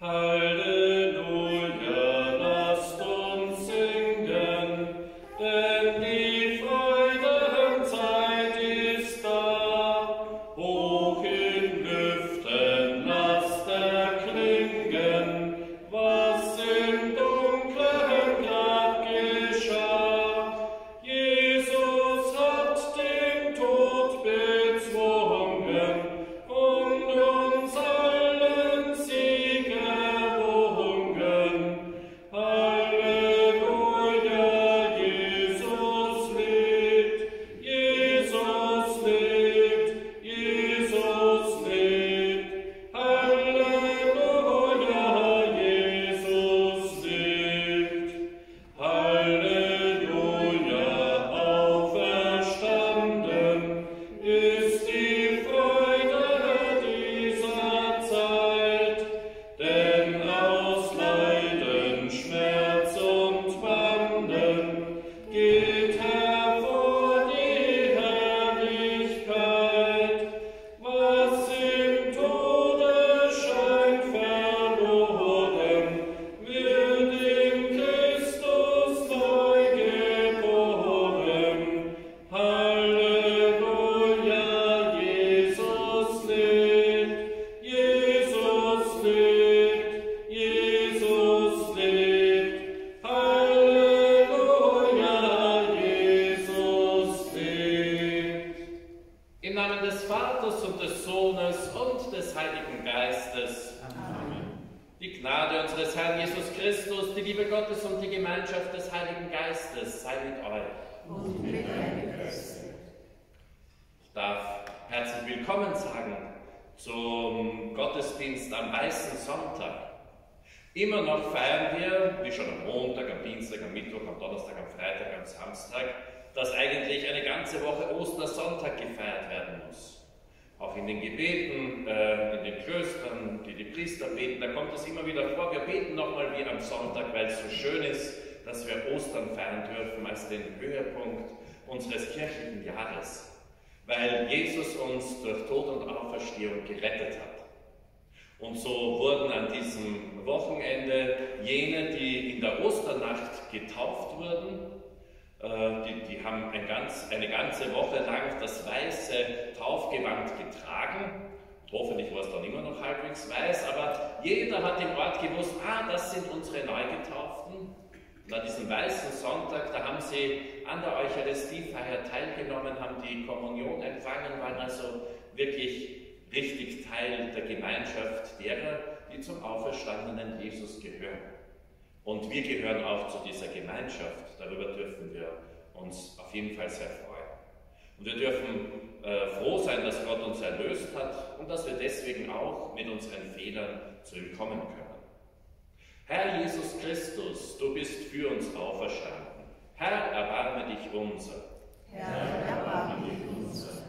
Uh, dass eigentlich eine ganze Woche Ostersonntag gefeiert werden muss. Auch in den Gebeten, äh, in den Klöstern, die die Priester beten, da kommt es immer wieder vor. Wir beten nochmal wie am Sonntag, weil es so schön ist, dass wir Ostern feiern dürfen als den Höhepunkt unseres kirchlichen Jahres, weil Jesus uns durch Tod und Auferstehung gerettet hat. Und so wurden an diesem Wochenende jene, die in der Osternacht getauft wurden, die, die haben ein ganz, eine ganze Woche lang das weiße Taufgewand getragen. Hoffentlich war es dann immer noch halbwegs weiß, aber jeder hat im Ort gewusst, ah, das sind unsere Neugetauften. Und an diesem weißen Sonntag, da haben sie an der Eucharistiefeier teilgenommen haben, die Kommunion empfangen, waren also wirklich richtig Teil der Gemeinschaft derer, die zum auferstandenen Jesus gehören. Und wir gehören auch zu dieser Gemeinschaft. Darüber dürfen wir uns auf jeden Fall sehr freuen. Und wir dürfen äh, froh sein, dass Gott uns erlöst hat und dass wir deswegen auch mit unseren Fehlern zu ihm kommen können. Herr Jesus Christus, du bist für uns auferstanden. Herr, erbarme dich unser. Herr, erbarme dich unser.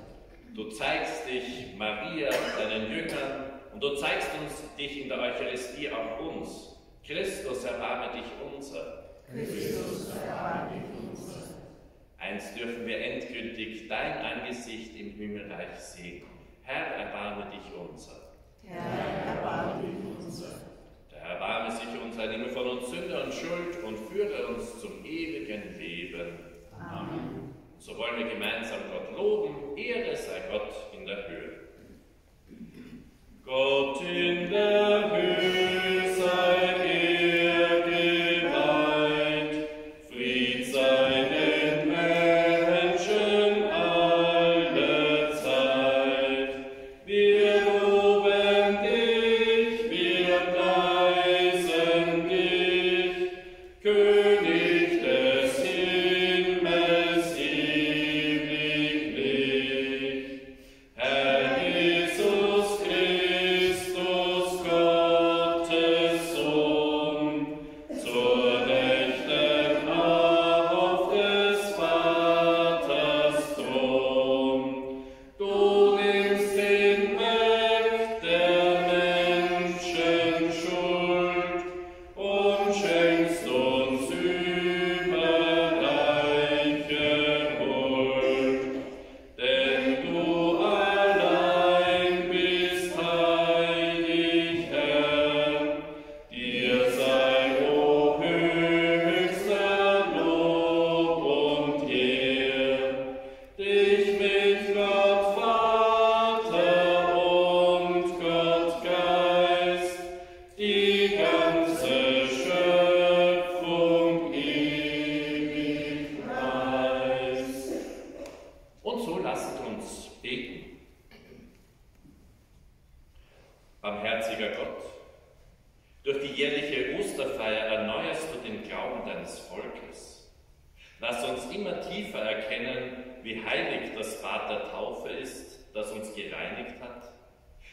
Du zeigst dich Maria, deinen Jüngern, und du zeigst uns dich in der Eucharistie auch uns. Christus, erbarme dich unser. Christus, erbarme dich unser. Einst dürfen wir endgültig dein Angesicht im Himmelreich sehen. Herr, erbarme dich unser. Herr, erbarme dich unser. Der Herr erbarme sich unser, nehme von uns Sünde und Schuld und führe uns zum ewigen Leben. Amen. So wollen wir gemeinsam Gott loben. Ehre sei Gott in der Höhe. Gott in der Höhe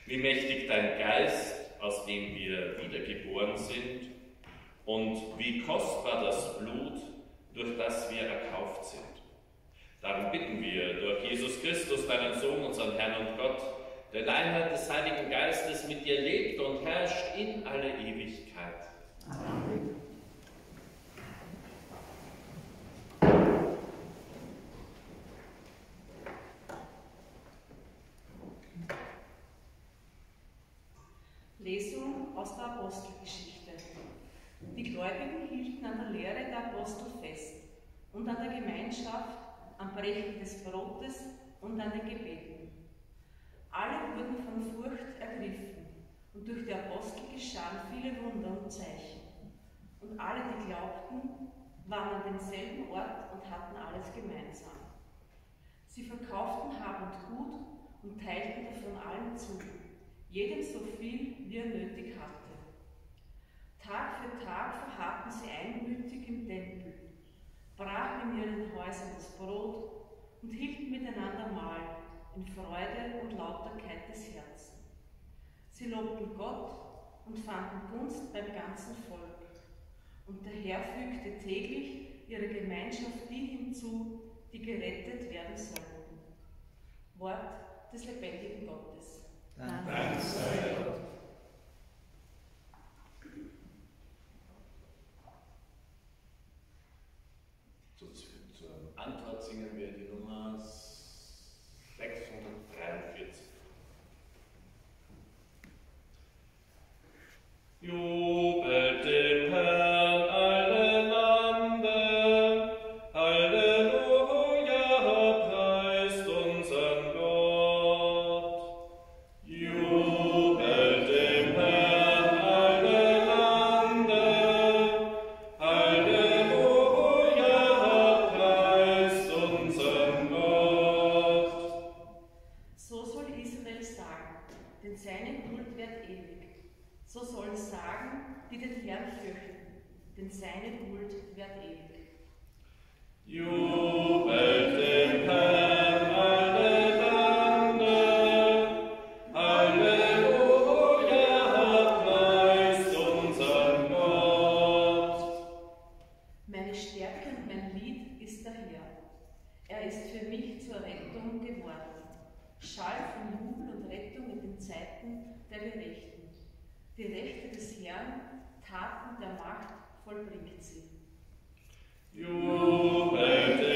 wie mächtig dein Geist, aus dem wir wiedergeboren sind, und wie kostbar das Blut, durch das wir erkauft sind. Darum bitten wir durch Jesus Christus, deinen Sohn, unseren Herrn und Gott, der in Einheit des Heiligen Geistes mit dir lebt und herrscht in alle Ewigkeit. Amen. Lesung aus der Apostelgeschichte. Die Gläubigen hielten an der Lehre der Apostel fest und an der Gemeinschaft, am Brechen des Brotes und an den Gebeten. Alle wurden von Furcht ergriffen und durch die Apostel geschahen viele Wunder und Zeichen. Und alle, die glaubten, waren an demselben Ort und hatten alles gemeinsam. Sie verkauften Hab und Gut und teilten davon allen zu, jedem so viel, wie er nötig hatte. Tag für Tag verharrten sie einmütig im Tempel, brachen in ihren Häusern das Brot und hielten miteinander Mahl in Freude und Lauterkeit des Herzens. Sie lobten Gott und fanden Gunst beim ganzen Volk. Und der Herr fügte täglich ihrer Gemeinschaft die hinzu, die gerettet werden sollten. Wort des lebendigen Gottes. Dank für mich zur Rettung geworden. Schall von Jubel und Rettung in den Zeiten der Gerechten. Die Rechte des Herrn, Taten der Macht vollbringt sie. Jubelt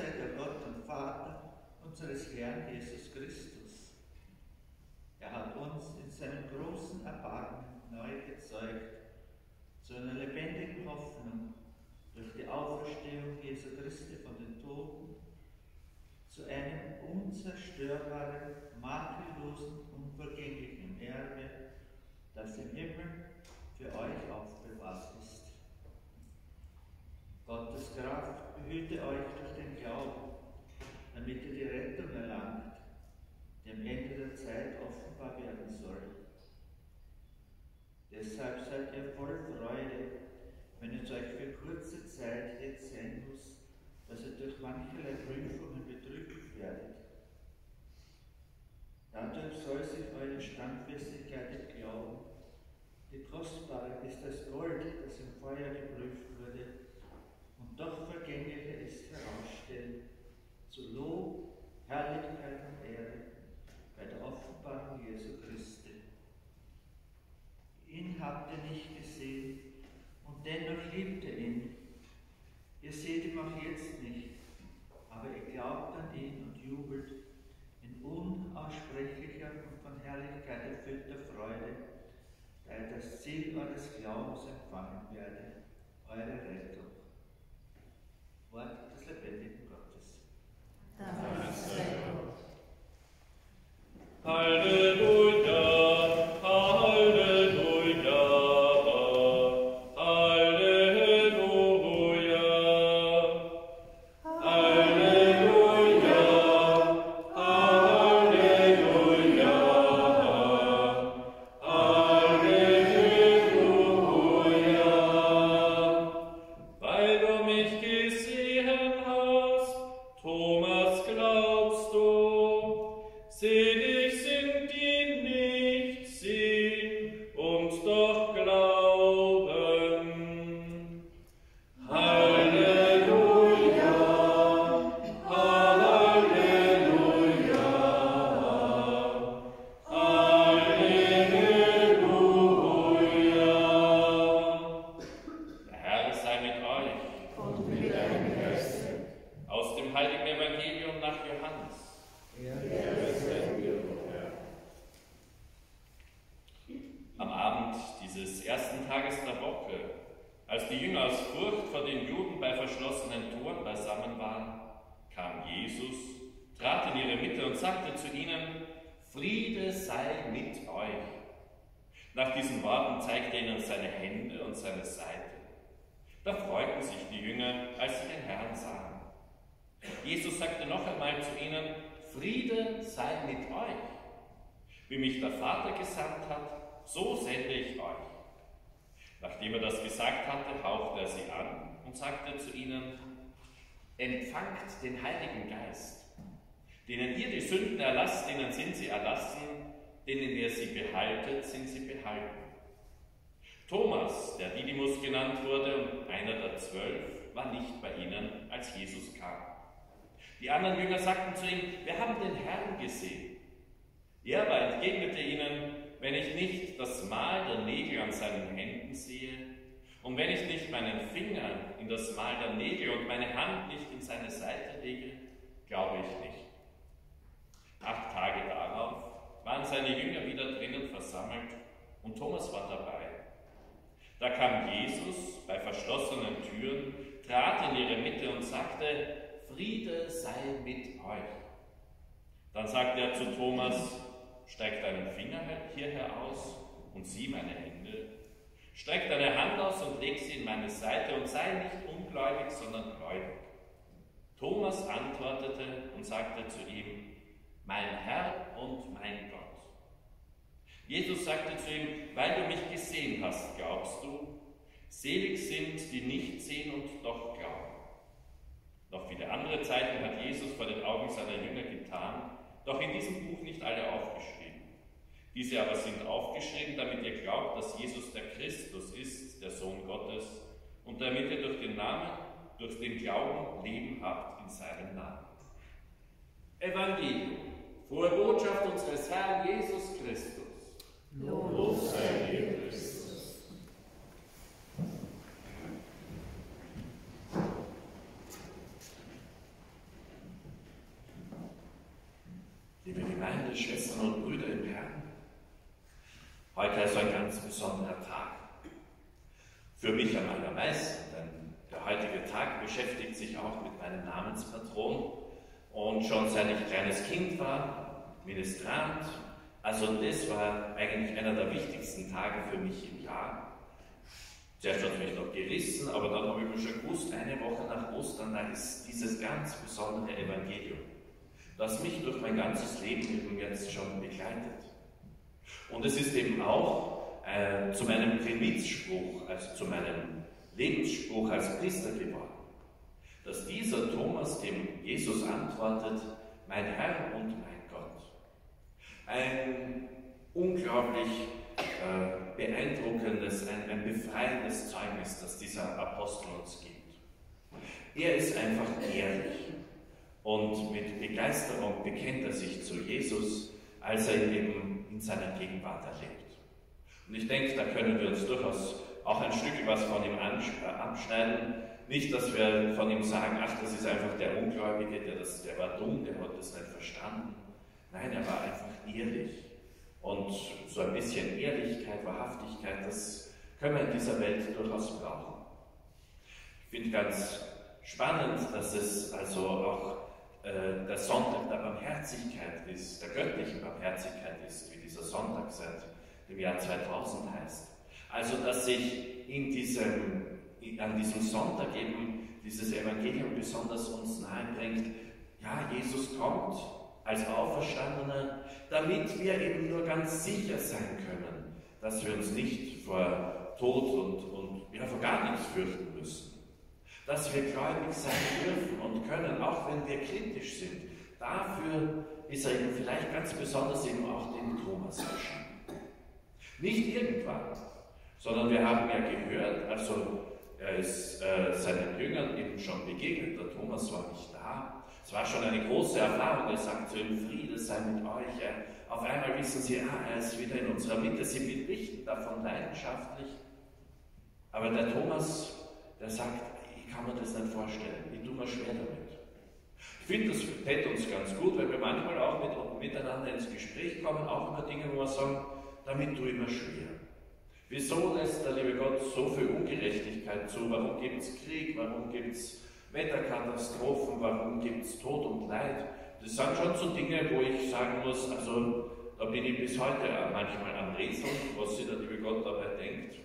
sei der Gott und Vater unseres Herrn Jesus Christus. Er hat uns in seinem großen Erbarmen neu gezeugt zu einer lebendigen Hoffnung durch die Auferstehung Jesu Christi von den Toten, zu einem unzerstörbaren, makellosen, unvergänglichen Erbe, das im Himmel für euch aufbewahrt ist. Gottes Kraft behüte euch durch den Glauben, damit ihr die Rettung erlangt, die am Ende der Zeit offenbar werden soll. Deshalb seid ihr voll Freude, wenn es euch für kurze Zeit jetzt sein muss, dass ihr durch mancherlei Prüfungen betrübt werdet. Dadurch soll sich eure Standfestigkeit im Glauben die kostbare ist das Gold, das im Feuer geprüft wurde doch vergänglicher ist, herausstellen, zu Lob, Herrlichkeit und Ehre bei der Offenbarung Jesu Christi. Ihn habt ihr nicht gesehen und dennoch liebt ihr ihn. Ihr seht ihn auch jetzt nicht, aber ihr glaubt an ihn und jubelt in unaussprechlicher und von Herrlichkeit erfüllter Freude da ihr das Ziel eures Glaubens empfangen werde, eure Rettung. Wort des lebendigen Gottes. Dank sei Gott. Halleluja, Halleluja, Hände und seine Seite. Da freuten sich die Jünger, als sie den Herrn sahen. Jesus sagte noch einmal zu ihnen, Friede sei mit euch. Wie mich der Vater gesandt hat, so sende ich euch. Nachdem er das gesagt hatte, hauchte er sie an und sagte zu ihnen, Empfangt den Heiligen Geist. Denen ihr die Sünden erlasst, denen sind sie erlassen, denen ihr sie behaltet, sind sie behalten. Thomas, der Didymus genannt wurde und einer der zwölf, war nicht bei ihnen, als Jesus kam. Die anderen Jünger sagten zu ihm, wir haben den Herrn gesehen. Er aber entgegnete ihnen, wenn ich nicht das Mal der Nägel an seinen Händen sehe und wenn ich nicht meinen Finger in das Mal der Nägel und meine Hand nicht in seine Seite lege, glaube ich nicht. Acht Tage darauf waren seine Jünger wieder drinnen versammelt und Thomas war dabei. Da kam Jesus bei verschlossenen Türen, trat in ihre Mitte und sagte, Friede sei mit euch. Dann sagte er zu Thomas, streck deinen Finger hierher aus und sieh meine Hände. Streck deine Hand aus und leg sie in meine Seite und sei nicht ungläubig, sondern gläubig. Thomas antwortete und sagte zu ihm, mein Herr und mein Gott. Jesus sagte zu ihm, weil du mich gesehen hast, glaubst du, selig sind, die nicht sehen und doch glauben. Noch viele andere Zeichen hat Jesus vor den Augen seiner Jünger getan, doch in diesem Buch nicht alle aufgeschrieben. Diese aber sind aufgeschrieben, damit ihr glaubt, dass Jesus der Christus ist, der Sohn Gottes, und damit ihr durch den Namen, durch den Glauben Leben habt in seinem Namen. Evangelium, frohe Botschaft unseres Herrn Jesus Christus. Lob sei dir, Christus. Liebe Gemeinde, Schwestern und Brüder im Herrn, heute ist ein ganz besonderer Tag. Für mich am allermeisten, denn der heutige Tag beschäftigt sich auch mit meinem Namenspatron und schon seit ich kleines Kind war, Ministrant, also das war eigentlich einer der wichtigsten Tage für mich im Jahr. Zuerst hat mich noch gerissen, aber dann habe ich mir schon gewusst, eine Woche nach Ostern, da ist dieses ganz besondere Evangelium, das mich durch mein ganzes Leben eben jetzt schon begleitet. Und es ist eben auch äh, zu meinem Primizspruch, also zu meinem Lebensspruch als Priester geworden, dass dieser Thomas dem Jesus antwortet, mein Herr und mein ein unglaublich äh, beeindruckendes, ein, ein befreiendes Zeugnis, das dieser Apostel uns gibt. Er ist einfach ehrlich und mit Begeisterung bekennt er sich zu Jesus, als er ihn eben in seiner Gegenwart erlebt. Und ich denke, da können wir uns durchaus auch ein Stück was von ihm äh, abschneiden. Nicht, dass wir von ihm sagen, ach, das ist einfach der Ungläubige, der, das, der war dumm, der hat das nicht verstanden. Nein, er war einfach ehrlich. Und so ein bisschen Ehrlichkeit, Wahrhaftigkeit, das können wir in dieser Welt durchaus brauchen. Ich finde ganz spannend, dass es also auch äh, der Sonntag der Barmherzigkeit ist, der göttlichen Barmherzigkeit ist, wie dieser Sonntag seit dem Jahr 2000 heißt. Also, dass sich in diesem, an diesem Sonntag eben dieses Evangelium besonders uns nahebringt, ja, Jesus kommt als Auferstandener, damit wir eben nur ganz sicher sein können, dass wir uns nicht vor Tod und, und ja, vor gar nichts fürchten müssen. Dass wir gläubig sein dürfen und können, auch wenn wir kritisch sind. Dafür ist er eben vielleicht ganz besonders eben auch dem Thomas erschienen. Nicht irgendwann, sondern wir haben ja gehört, also er ist äh, seinen Jüngern eben schon begegnet, der Thomas war nicht da, es war schon eine große Erfahrung. Er sagt zu ihm, Friede sei mit euch. Auf einmal wissen sie, ah, er ist wieder in unserer Mitte. Sie berichten davon leidenschaftlich. Aber der Thomas, der sagt, ich kann mir das nicht vorstellen. Ich tue mir schwer damit. Ich finde, das täte uns ganz gut, weil wir manchmal auch mit, miteinander ins Gespräch kommen, auch über Dinge, wo wir sagen, damit tue ich mir schwer. Wieso lässt der liebe Gott so viel Ungerechtigkeit zu? Warum gibt es Krieg? Warum gibt es Wetterkatastrophen, warum gibt es Tod und Leid? Das sind schon so Dinge, wo ich sagen muss, also da bin ich bis heute manchmal am Rätseln, was sich der liebe Gott dabei denkt,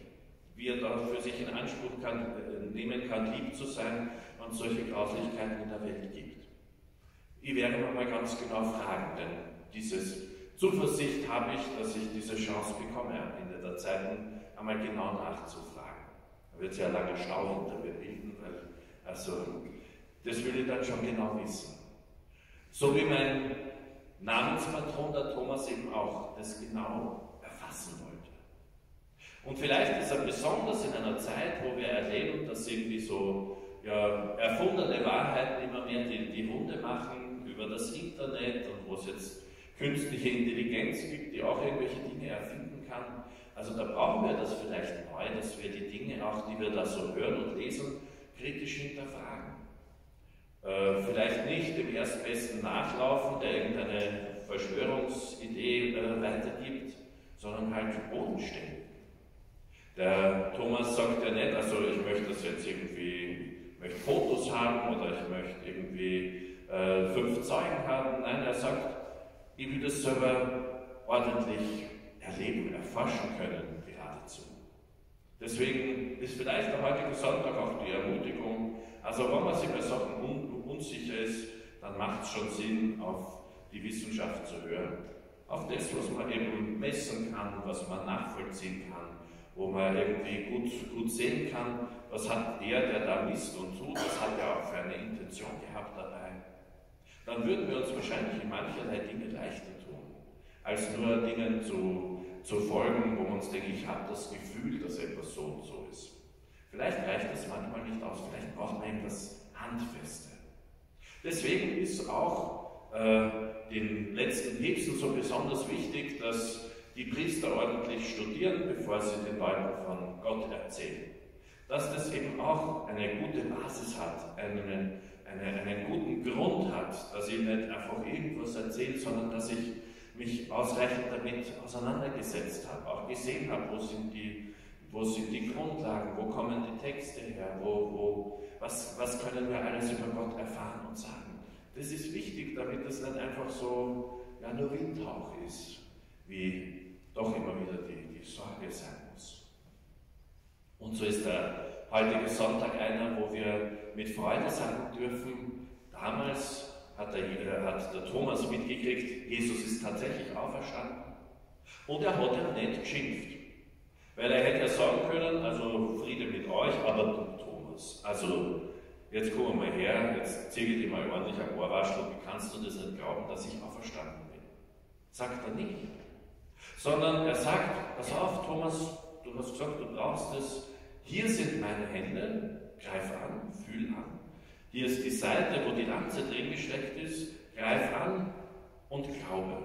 wie er da für sich in Anspruch kann, äh, nehmen kann, lieb zu sein und solche Grauslichkeiten in der Welt gibt. Ich werde mal ganz genau fragen, denn diese Zuversicht habe ich, dass ich diese Chance bekomme, am Ende der Zeiten einmal genau nachzufragen. Da wird es ja lange Stau hinter mir bilden, weil, also, das will ich dann schon genau wissen. So wie mein Namenspatron, der Thomas, eben auch das genau erfassen wollte. Und vielleicht ist er besonders in einer Zeit, wo wir erleben, dass irgendwie so ja, erfundene Wahrheiten immer mehr die, die Runde machen über das Internet und wo es jetzt künstliche Intelligenz gibt, die auch irgendwelche Dinge erfinden kann. Also da brauchen wir das vielleicht neu, dass wir die Dinge auch, die wir da so hören und lesen, kritisch hinterfragen. Äh, vielleicht nicht dem Erstbesten nachlaufen, der irgendeine Verschwörungsidee äh, weitergibt, sondern halt bodenständig. Der Thomas sagt ja nicht, also ich möchte das jetzt irgendwie, möchte Fotos haben oder ich möchte irgendwie äh, fünf Zeugen haben. Nein, er sagt, ich will das selber ordentlich erleben, erforschen können. Deswegen ist vielleicht der heutige Sonntag auch die Ermutigung, also wenn man sich bei Sachen un unsicher ist, dann macht es schon Sinn, auf die Wissenschaft zu hören. Auf das, was man eben messen kann, was man nachvollziehen kann, wo man irgendwie gut, gut sehen kann, was hat der, der da misst und tut, was hat er auch für eine Intention gehabt dabei. Dann würden wir uns wahrscheinlich in mancherlei Dinge leichter tun, als nur Dingen zu, zu folgen, wo man uns denkt, ich habe das Gefühl, dass etwas so und so ist. Vielleicht reicht das manchmal nicht aus, vielleicht braucht man etwas Handfeste. Deswegen ist auch äh, den letzten Päpsten so besonders wichtig, dass die Priester ordentlich studieren, bevor sie den Leuten von Gott erzählen. Dass das eben auch eine gute Basis hat, einen, eine, einen guten Grund hat, dass ich nicht einfach irgendwas erzähle, sondern dass ich mich ausreichend damit auseinandergesetzt habe, auch gesehen habe, wo sind die, wo sind die Grundlagen, wo kommen die Texte her, wo, wo, was, was können wir alles über Gott erfahren und sagen. Das ist wichtig, damit es nicht einfach so ja, nur Windhauch ist, wie doch immer wieder die, die Sorge sein muss. Und so ist der heutige Sonntag einer, wo wir mit Freude sagen dürfen, damals hat der, hat der Thomas mitgekriegt, Jesus ist tatsächlich auferstanden. Und er hat ja nicht geschimpft. Weil er hätte ja sagen können, also Friede mit euch, aber du Thomas, also jetzt komm mal her, jetzt ziehe dir mal ordentlich am Ohrwaschel, wie kannst du das nicht glauben, dass ich auferstanden bin? Sagt er nicht. Sondern er sagt, pass auf, Thomas, du hast gesagt, du brauchst es, hier sind meine Hände, greif an, fühl an. Hier ist die Seite, wo die Lanze drin gesteckt ist, greif an und glaube.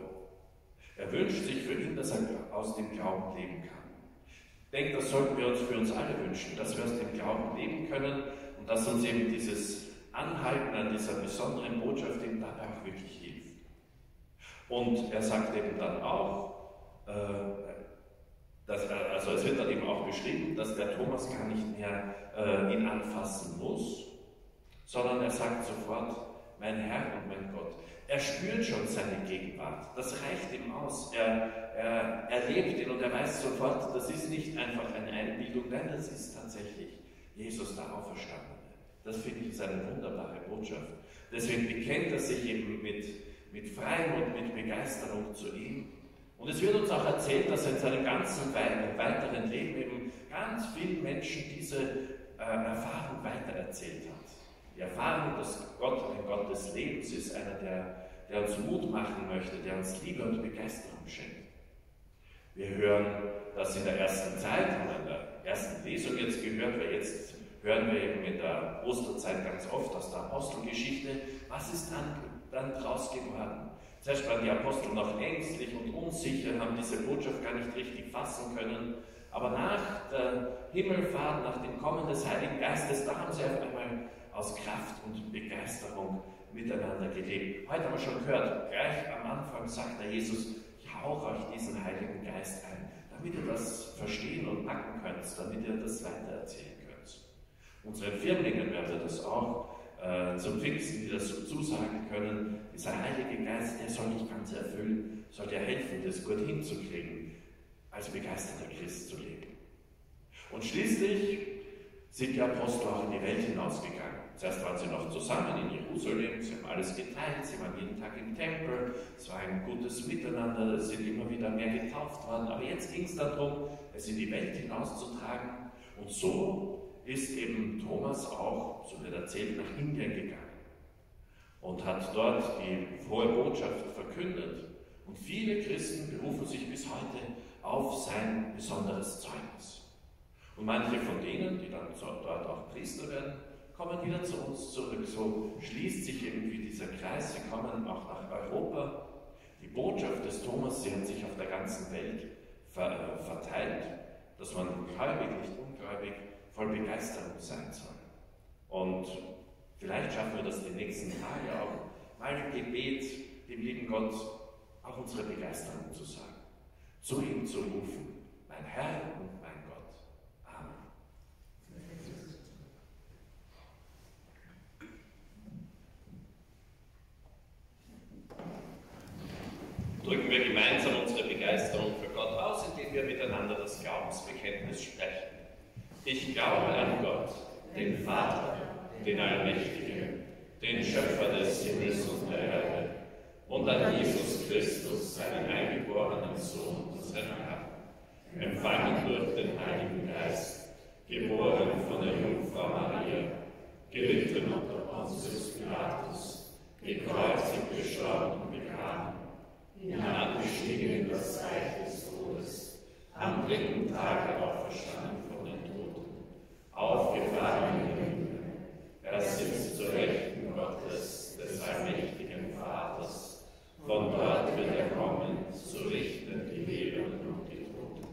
Er wünscht sich für ihn, dass er aus dem Glauben leben kann. Ich denke, das sollten wir uns für uns alle wünschen, dass wir aus dem Glauben leben können und dass uns eben dieses Anhalten an dieser besonderen Botschaft eben dabei auch wirklich hilft. Und er sagt eben dann auch, äh, dass, also es wird dann eben auch beschrieben, dass der Thomas gar nicht mehr äh, ihn anfassen muss, sondern er sagt sofort, mein Herr und mein Gott. Er spürt schon seine Gegenwart. Das reicht ihm aus. Er, er erlebt ihn und er weiß sofort, das ist nicht einfach eine Einbildung, nein, das ist tatsächlich Jesus der Auferstandene. Das finde ich ist eine wunderbare Botschaft. Deswegen bekennt er sich eben mit, mit Freien und mit Begeisterung zu ihm. Und es wird uns auch erzählt, dass er in seinem ganzen weiteren Leben eben ganz vielen Menschen diese äh, Erfahrung weitererzählt hat. Die Erfahrung, dass Gott ein Gott des Lebens ist, einer, der, der uns Mut machen möchte, der uns Liebe und Begeisterung schenkt. Wir hören das in der ersten Zeit, in der ersten Lesung jetzt gehört, weil jetzt hören wir eben in der Osterzeit ganz oft aus der Apostelgeschichte, was ist dann, dann draus geworden? Zuerst waren die Apostel noch ängstlich und unsicher, haben diese Botschaft gar nicht richtig fassen können. Aber nach der Himmelfahrt, nach dem Kommen des Heiligen Geistes, da haben sie auf einmal aus Kraft und Begeisterung miteinander gelebt. Heute haben wir schon gehört, gleich am Anfang sagt der Jesus, ich hauche euch diesen Heiligen Geist ein, damit ihr das verstehen und packen könnt, damit ihr das weitererzählen könnt. Unseren Firmlingen werden das auch äh, zum Pfingsten wieder so zusagen können, dieser Heilige Geist, der soll mich ganz erfüllen, soll dir helfen, das gut hinzukriegen, als begeisterter Christ zu leben. Und schließlich sind die Apostel auch in die Welt hinausgegangen. Zuerst waren sie noch zusammen in Jerusalem, sie haben alles geteilt, sie waren jeden Tag im Tempel, es war ein gutes Miteinander, es sind immer wieder mehr getauft worden, aber jetzt ging es darum, es in die Welt hinauszutragen. Und so ist eben Thomas auch, so wird erzählt, nach Indien gegangen und hat dort die frohe Botschaft verkündet. Und viele Christen berufen sich bis heute auf sein besonderes Zeugnis. Und manche von denen, die dann dort auch Priester werden, kommen wieder zu uns zurück. So schließt sich irgendwie dieser Kreis. Sie kommen auch nach Europa. Die Botschaft des Thomas, sie hat sich auf der ganzen Welt äh, verteilt, dass man gläubig, nicht ungläubig, voll Begeisterung sein soll. Und vielleicht schaffen wir das die nächsten Tage auch, mal im Gebet dem lieben Gott auch unsere Begeisterung zu sagen, zu ihm zu rufen, mein Herr und drücken wir gemeinsam unsere Begeisterung für Gott aus, indem wir miteinander das Glaubensbekenntnis sprechen. Ich glaube an Gott, den Vater, den Allmächtigen, den Schöpfer des Himmels und der Erde, und an Jesus Christus, seinen eingeborenen Sohn, unseren Herrn, empfangen durch den Heiligen Geist, geboren von der Jungfrau Maria, gelitten unter Pontius Pilatus, gekreuzigt, gestorben und begraben hinabgestiegen in das Reich des Todes, am dritten Tage auferstanden von den Toten, aufgefahren in er sitzt zur Rechten Gottes, des allmächtigen Vaters, von dort wird er kommen, zu richten die Lebenden und die Toten.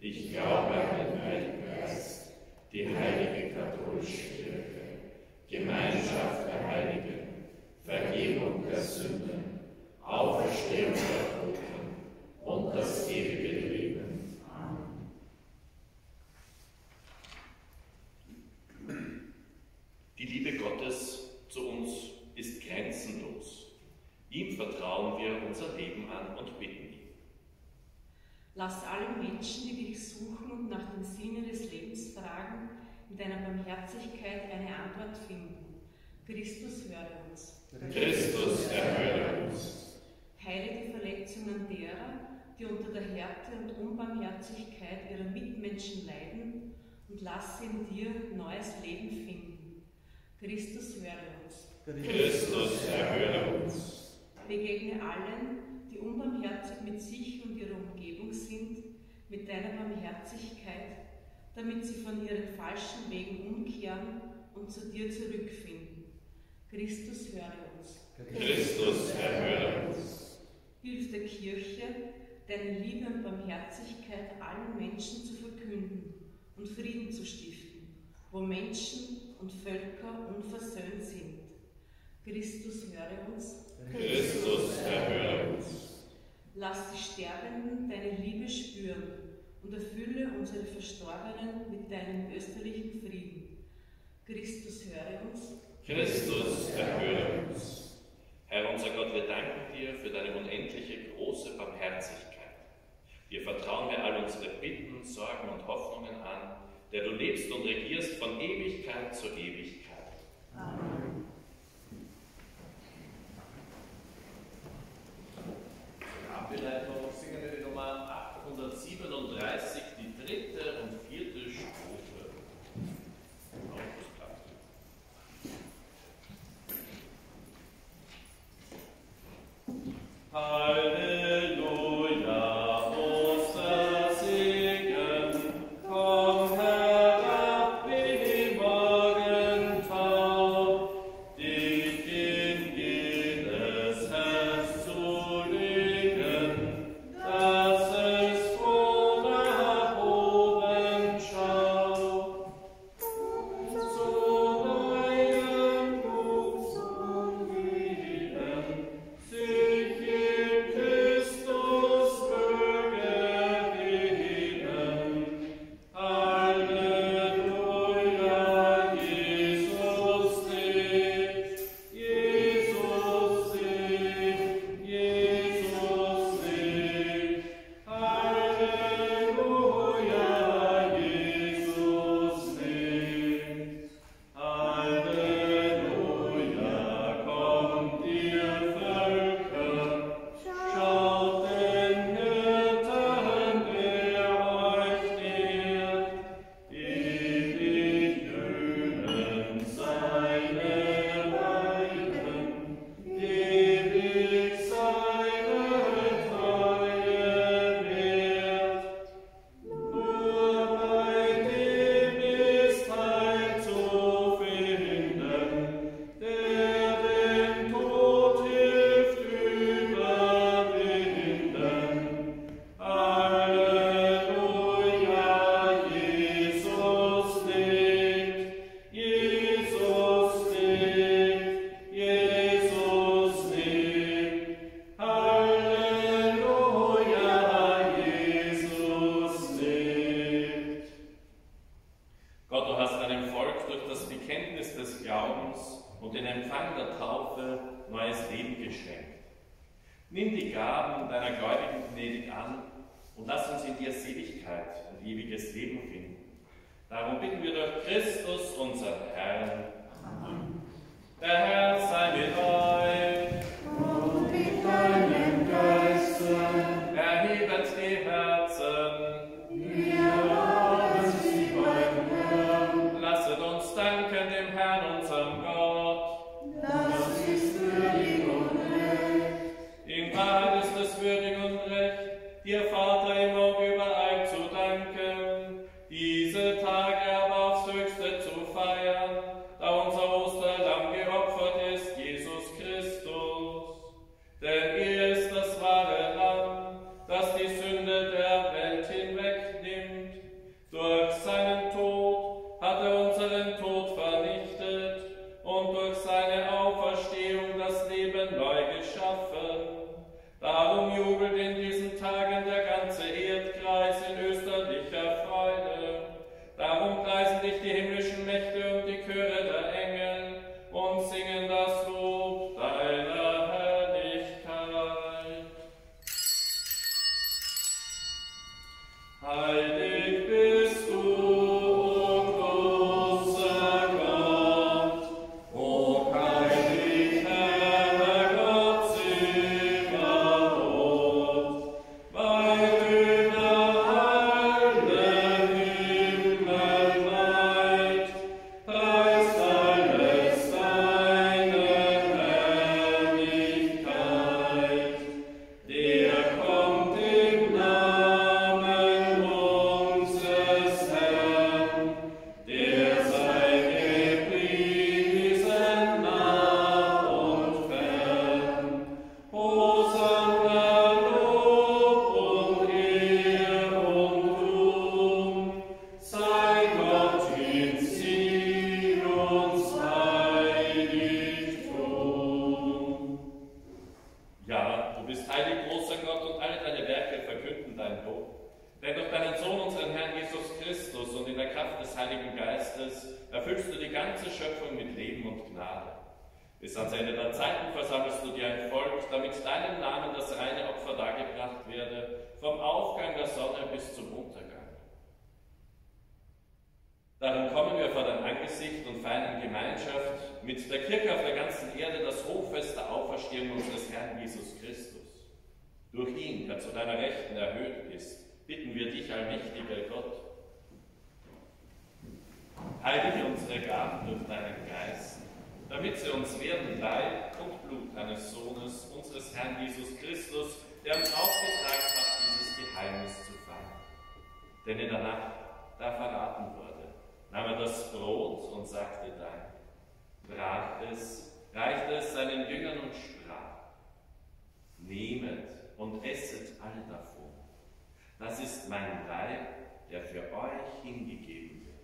Ich glaube an den Heiligen Geist, die heilige katholische Kirche, Gemeinschaft der Heiligen, Vergebung der Sünden, Auferstehung der Toten und das ewige Leben. Amen. Die Liebe Gottes zu uns ist grenzenlos. Ihm vertrauen wir unser Leben an und bitten ihn. Lass alle Menschen, die dich suchen und nach dem Sinne des Lebens fragen, in deiner Barmherzigkeit eine Antwort finden. Christus, höre uns. Christus, erhöre uns. Heile die Verletzungen derer, die unter der Härte und Unbarmherzigkeit ihrer Mitmenschen leiden und lass in dir neues Leben finden. Christus, höre uns. Christus, erhöre uns. Begegne allen, die unbarmherzig mit sich und ihrer Umgebung sind, mit deiner Barmherzigkeit, damit sie von ihren falschen Wegen umkehren und zu dir zurückfinden. Christus, höre uns. Christus, erhöre uns. Hilf der Kirche, deine Liebe und Barmherzigkeit allen Menschen zu verkünden und Frieden zu stiften, wo Menschen und Völker unversöhnt sind. Christus, höre uns. Christus, erhöre uns. Lass die Sterbenden deine Liebe spüren und erfülle unsere Verstorbenen mit deinem österlichen Frieden. Christus, höre uns. Christus, erhöre uns. Herr unser Gott, wir danken dir für deine unendliche große Barmherzigkeit. Dir vertrauen wir all unsere Bitten, Sorgen und Hoffnungen an, der du lebst und regierst von Ewigkeit zu Ewigkeit. Amen. Ableitung singen wir die Nummer 837, die dritte und vierte Strophe. Halleluja. Darum preisen feiern in Gemeinschaft mit der Kirche auf der ganzen Erde das Hochfest der Auferstehung unseres Herrn Jesus Christus. Durch ihn, der zu deiner Rechten erhöht ist, bitten wir dich, allmächtiger Gott. Heilige unsere Gaben durch deinen Geist, damit sie uns werden Leib und Blut deines Sohnes, unseres Herrn Jesus Christus, der uns aufgetragen hat, dieses Geheimnis zu feiern. Denn in der Nacht, da verraten wurde, nahm er das Brot und sagte Dank, brach es, reichte es seinen Jüngern und sprach, Nehmet und esset all davon. Das ist mein Leib, der für euch hingegeben wird.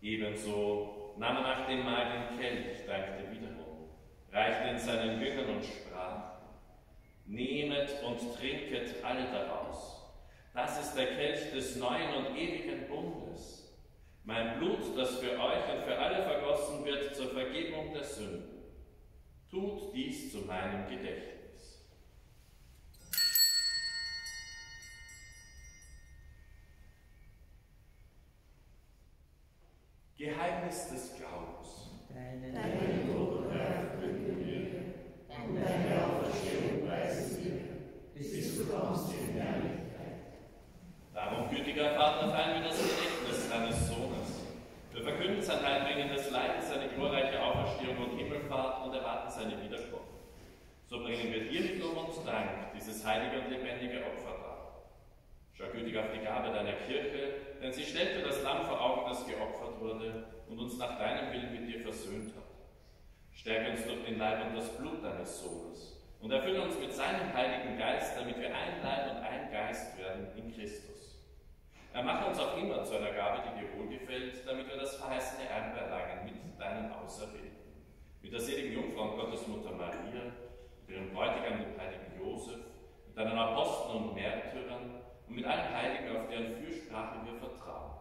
Ebenso nahm er nach dem Mahl den Kelch, dankte wiederum, reichte ihn seinen Jüngern und sprach, Nehmet und trinket alle daraus. Das ist der Kelch des neuen und ewigen Bundes. Mein Blut, das für euch und für alle vergossen wird zur Vergebung der Sünden. Tut dies zu meinem Gedächtnis. Geheimnis des Glaubens. Deinen Tod verkünden wir, und deine Auferstehung bis du kommst in Herrlichkeit. Darum, gütiger Vater, feiern wir das Gedächtnis deines Sohnes. Wir verkünden sein heilbringendes Leid, seine glorreiche Auferstehung und Himmelfahrt und erwarten seine Wiederkunft. So bringen wir dir mit Lob und Dank dieses heilige und lebendige Opfer dar. Schau gütig auf die Gabe deiner Kirche, denn sie stellt dir das Lamm vor Augen, das geopfert wurde und uns nach deinem Willen mit dir versöhnt hat. Stärke uns durch den Leib und das Blut deines Sohnes und erfülle uns mit seinem Heiligen Geist, damit wir ein Leib und ein Geist werden in Christus. Er mache uns auch immer zu einer Gabe, die dir wohlgefällt, damit wir das verheißene Erbe erlangen mit deinen Auserwählten. Mit der seligen Jungfrau und Gottesmutter Maria, mit ihrem Bräutigam, dem heiligen Josef, mit deinen Aposteln und Märtyrern und mit allen Heiligen, auf deren Fürsprache wir vertrauen.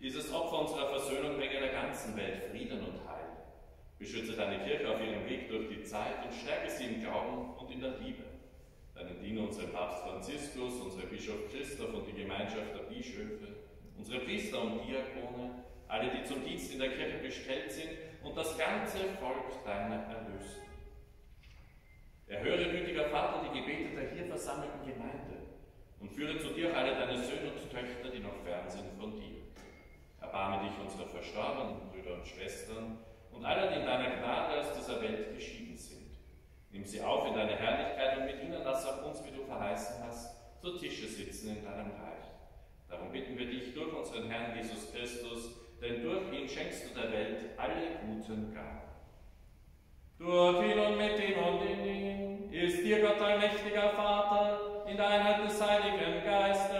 Dieses Opfer unserer Versöhnung bringe der ganzen Welt Frieden und Heil. Beschütze deine Kirche auf ihrem Weg durch die Zeit und stärke sie im Glauben und in der Liebe. Deinen Diener, unseren Papst Franziskus, unsere Bischof Christoph und die Gemeinschaft der Bischöfe, unsere Priester und Diakone, alle, die zum Dienst in der Kirche bestellt sind und das ganze Volk deiner Erlösten. Erhöre, gütiger Vater, die Gebete der hier versammelten Gemeinde und führe zu dir alle deine Söhne und Töchter, die noch fern sind von dir. Erbarme dich unserer verstorbenen Brüder und Schwestern und aller, die in deiner Gnade aus dieser Welt geschieden sind. Nimm sie auf in deine Herrlichkeit und mit ihnen lass auch uns, wie du verheißen hast, zu Tische sitzen in deinem Reich. Darum bitten wir dich durch unseren Herrn Jesus Christus, denn durch ihn schenkst du der Welt alle guten Gaben. Durch ihn und mit ihm und in ihm ist dir Gott allmächtiger Vater, in der Einheit des Heiligen Geistes,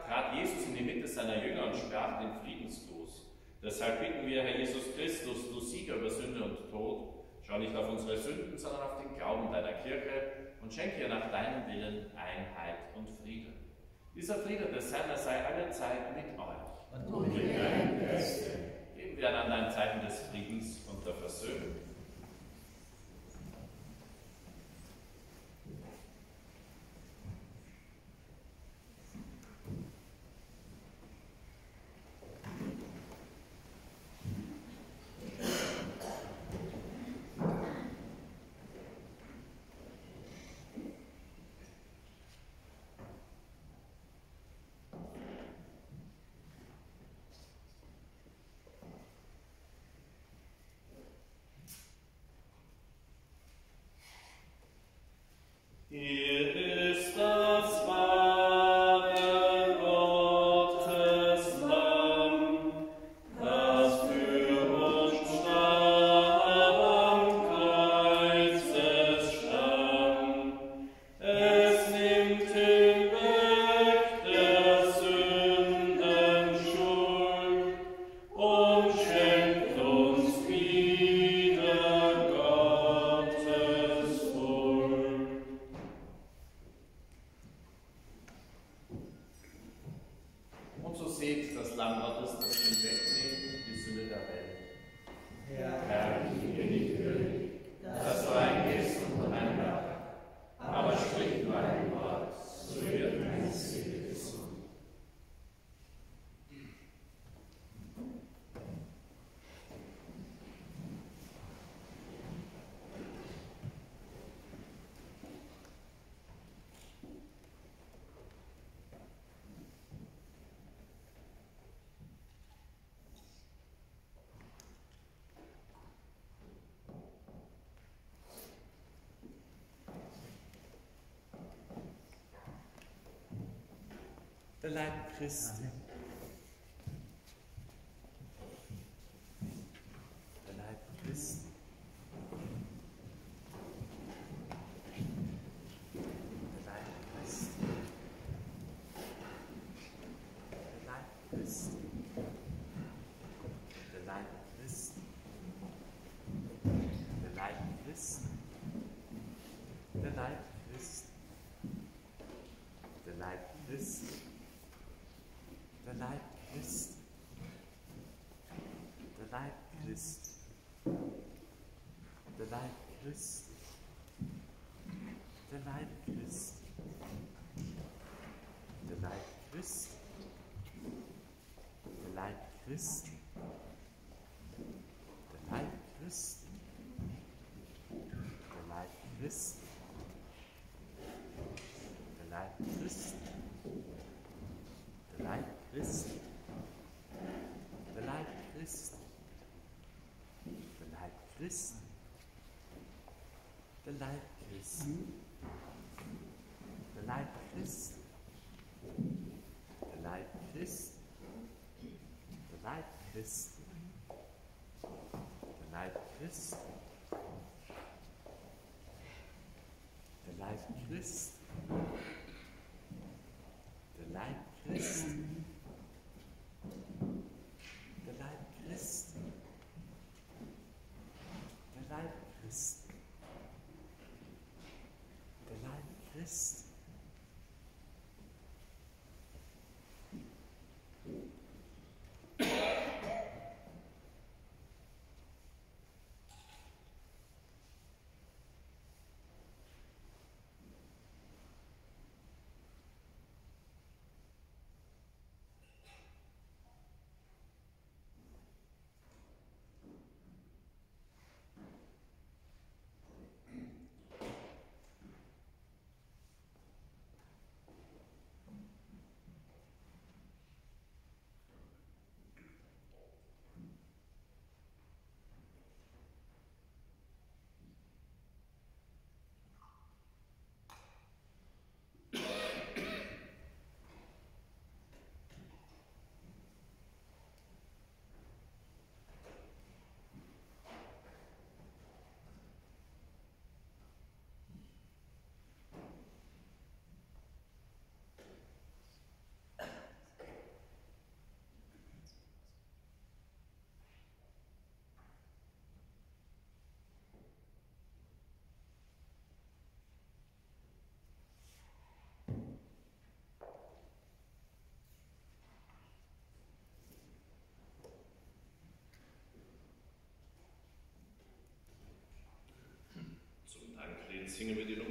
trat Jesus in die Mitte seiner Jünger und sprach den Friedensgruß. Deshalb bitten wir, Herr Jesus Christus, du Sieger über Sünde und Tod, schau nicht auf unsere Sünden, sondern auf den Glauben deiner Kirche und schenke ihr nach deinem Willen Einheit und Frieden. Dieser Friede des Herrn sei alle Zeit mit euch. Und mit deinem Geiste. Geben wir einander ein Zeichen des Friedens und der Versöhnung. Der Leib Christi. Der Christ, der Leib Christ, der Leib Christ, der Leib Christ, der Leib Christ, der Leib Christ, der Leib Christ, der Leib Christ, der Leib Christ, der Leib Christ like with you, like this, like this, like this, like this, like this. Dinge, über die du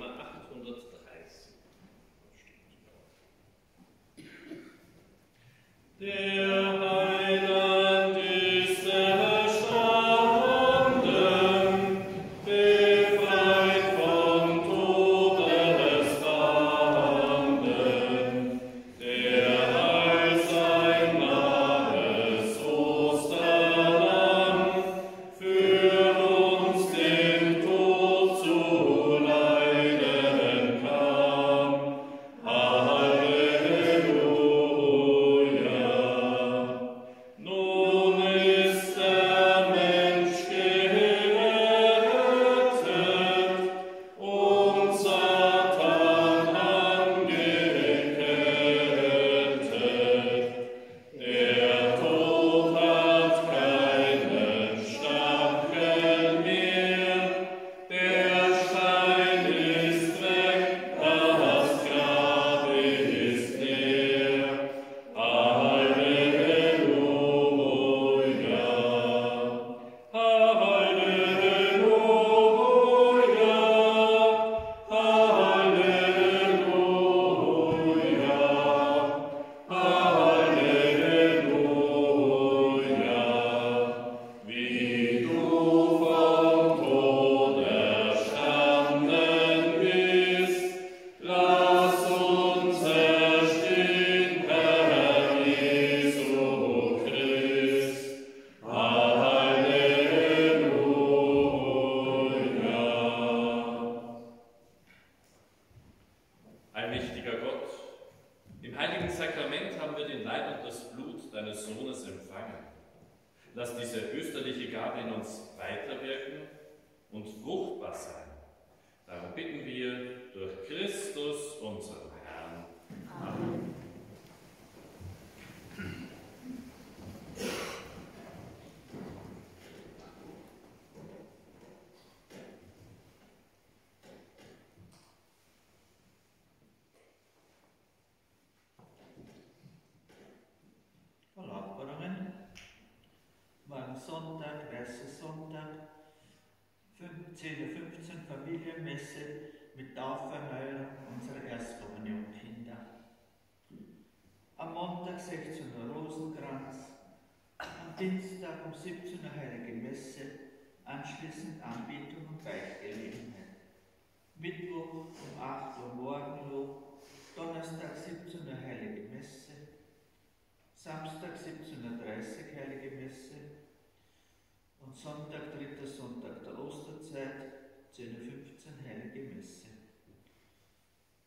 Messe.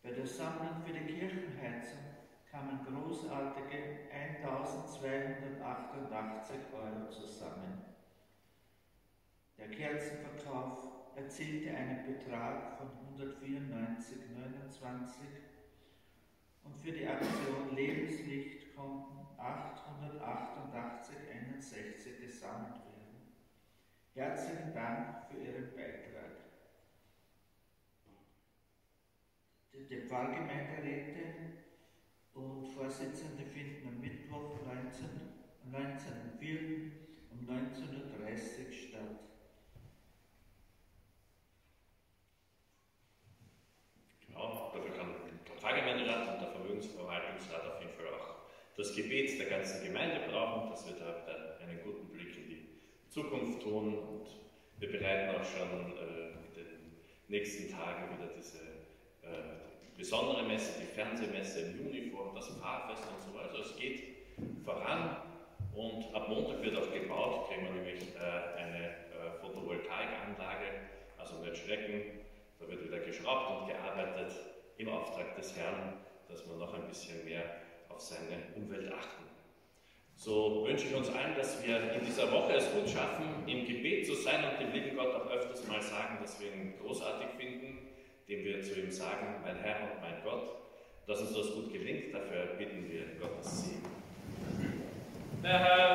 Bei der Sammlung für die Kirchenheizung kamen großartige 1288 Euro zusammen. Der Kerzenverkauf erzielte einen Betrag von 194,29 und für die Aktion Lebenslicht konnten 888,61 gesammelt werden. Herzlichen Dank für Ihren Beitrag. Die Pfarrgemeinderäte und Vorsitzende finden am Mittwoch, 19. 19.04. um 19.30 Uhr statt. Genau, dafür kann der Pfarrgemeinderat und der Vermögensverwaltungsrat auf jeden Fall auch das Gebet der ganzen Gemeinde brauchen, dass wir da einen guten Blick in die Zukunft tun und wir bereiten auch schon äh, in den nächsten Tagen wieder diese äh, besondere Messe, die Fernsehmesse im Juni vor, das Pfarrfest und so weiter. Also es geht voran und ab Montag wird auch gebaut, kriegen wir nämlich äh, eine äh, Photovoltaikanlage, also nicht schrecken, da wird wieder geschraubt und gearbeitet im Auftrag des Herrn, dass wir noch ein bisschen mehr auf seine Umwelt achten. So wünsche ich uns allen, dass wir in dieser Woche es gut schaffen, im Gebet zu sein und dem lieben Gott auch öfters mal sagen, dass wir ihn großartig finden, dem wir zu ihm sagen, mein Herr und mein Gott, dass uns das gut gelingt. Dafür bitten wir Gottes Segen. Der Herr